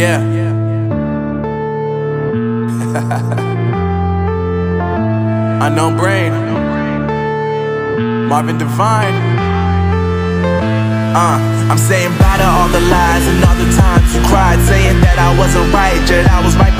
Yeah. Unknown brain. Marvin Divine. Uh, I'm saying bye to all the lies and all the times you cried, saying that I wasn't right, yet I was right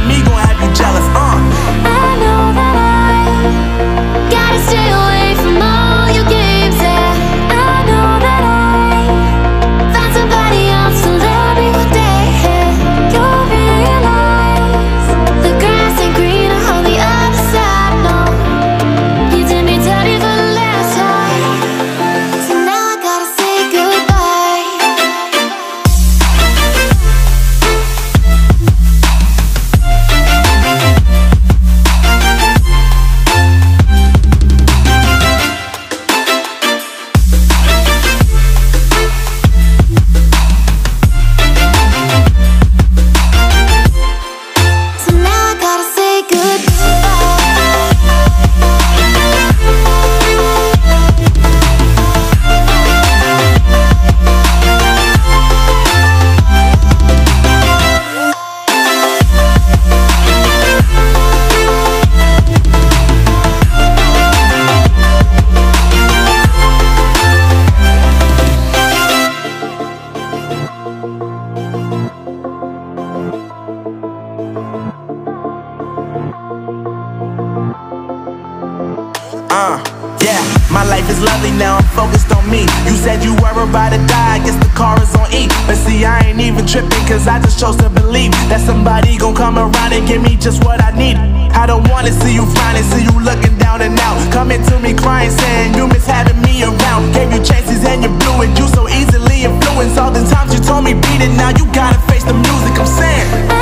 die, I guess the car is on E. But see, I ain't even tripping, cause I just chose to believe that somebody gon' come around and give me just what I need. I don't wanna see you frowning, see you looking down and out. Coming to me crying, saying you miss having me around. Gave you chances and you blew it, you so easily influenced. All the times you told me beat it, now you gotta face the music, I'm saying.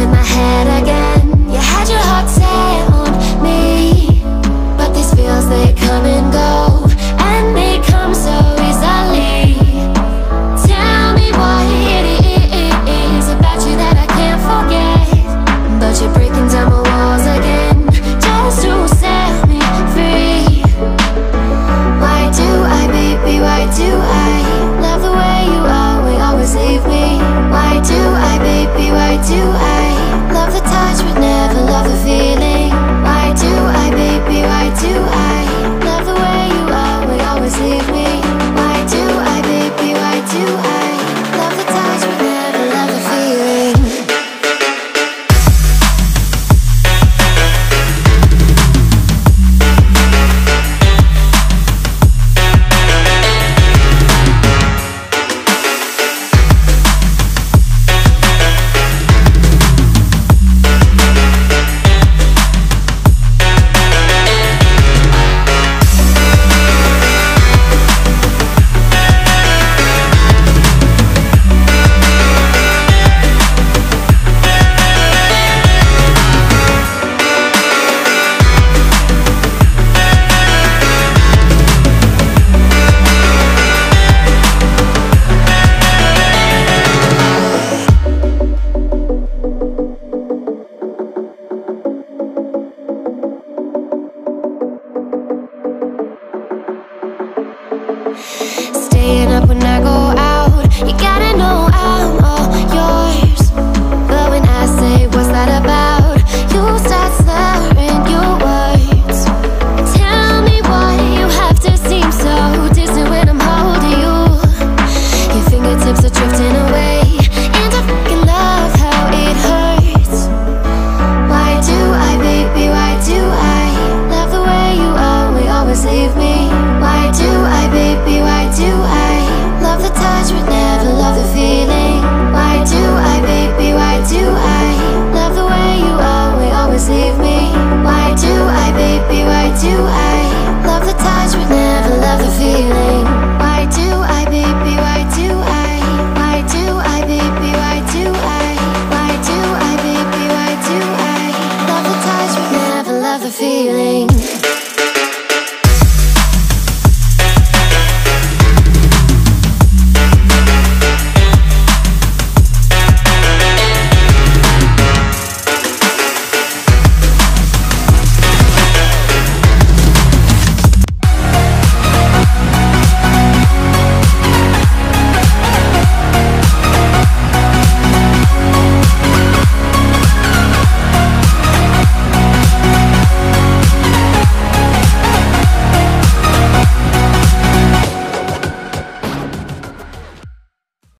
In my head again